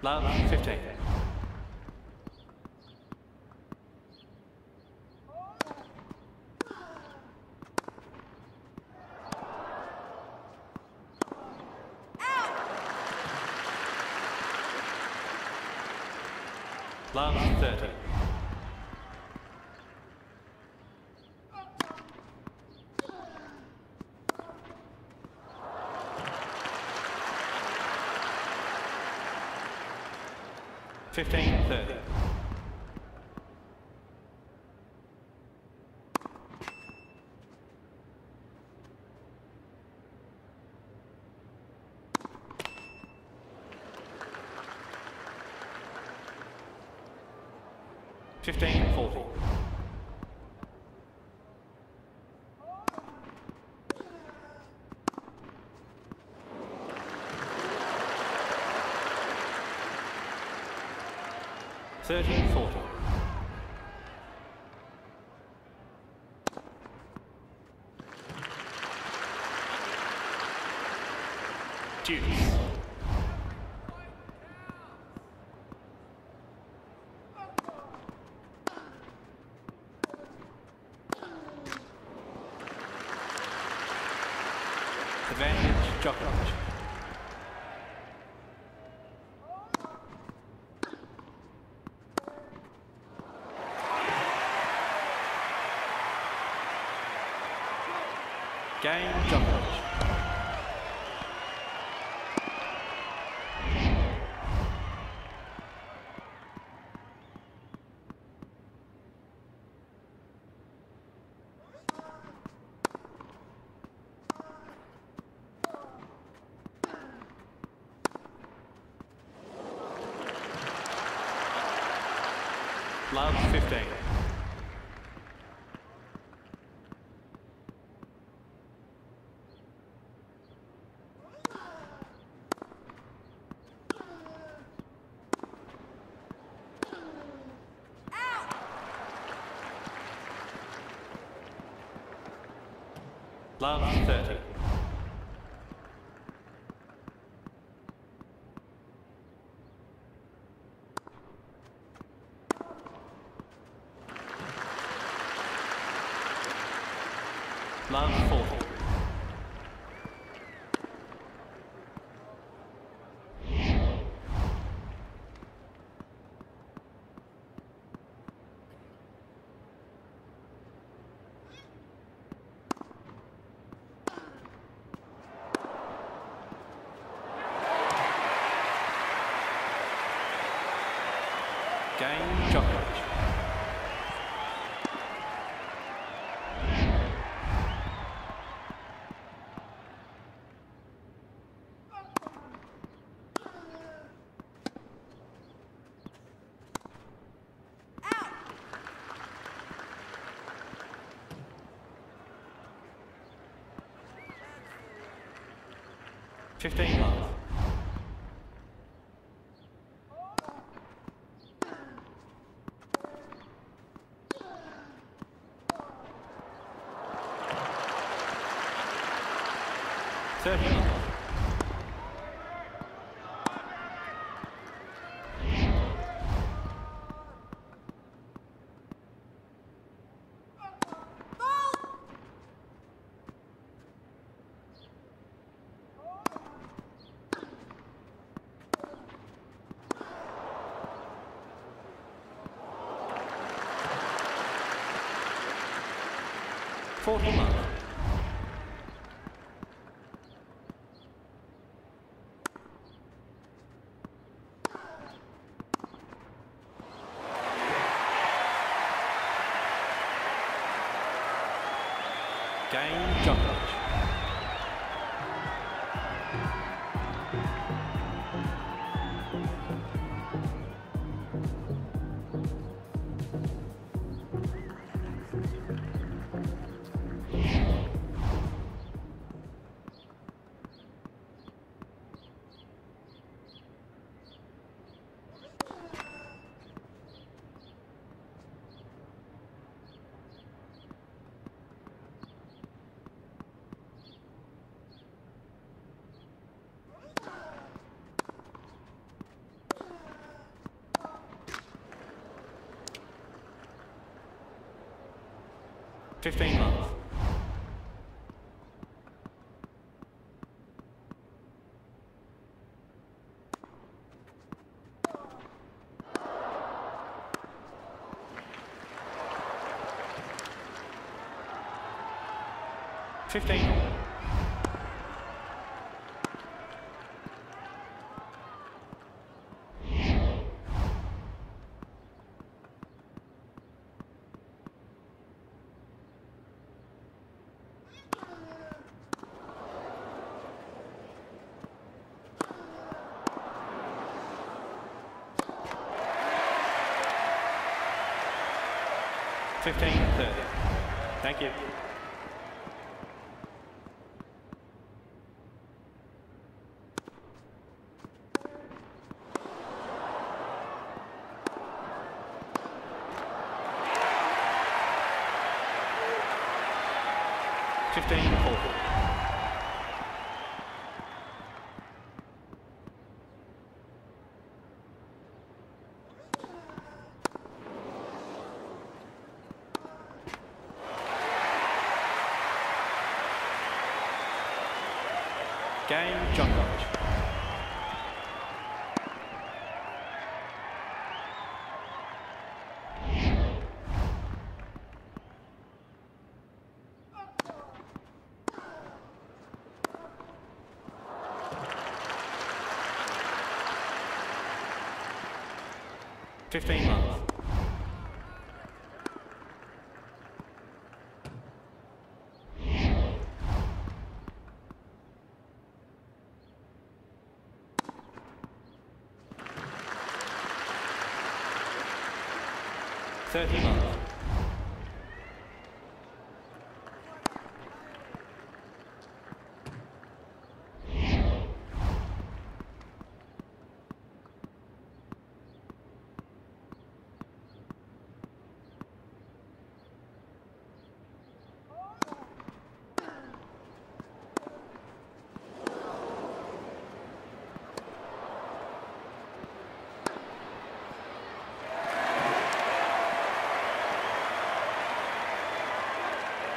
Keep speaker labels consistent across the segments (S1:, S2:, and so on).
S1: Love 15. 15-30. Fifteen forty. Thirteen forty. Deuce. Advantage Djokovic. Game Djokovic. Love 15. Love 30. 15 yards. Thirty. Forty love. Game Djokovic. 15 love. Fifteen. Fifteen thirty. Thank you. Fifteen four. Game Djokovic. Fifteen love.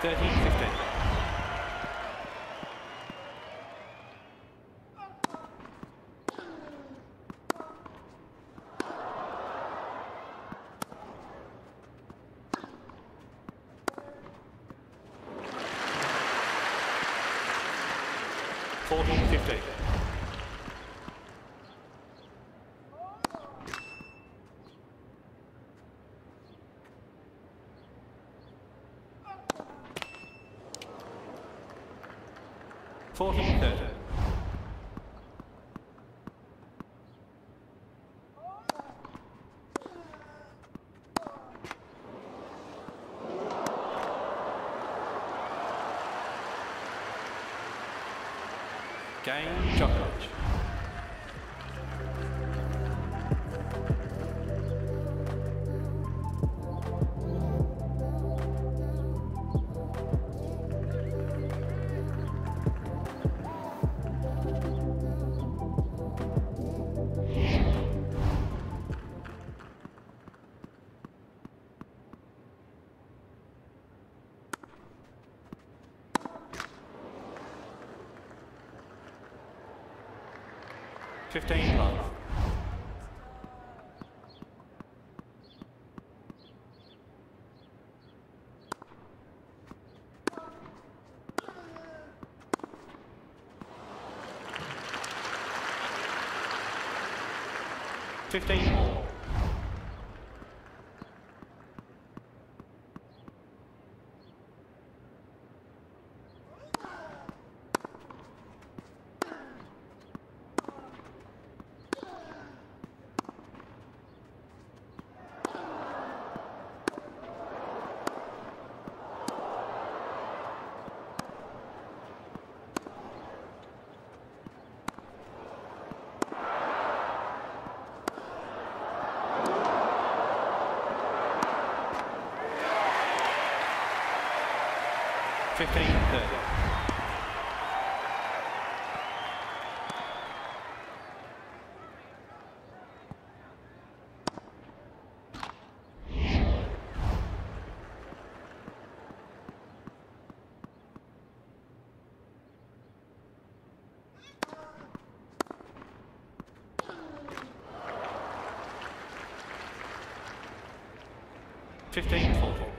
S1: 13-15. Fourteen fifteen. Fourteen thirty. Game Djokovic. Fifteen love. Fifteen 15-30. Fifteen total.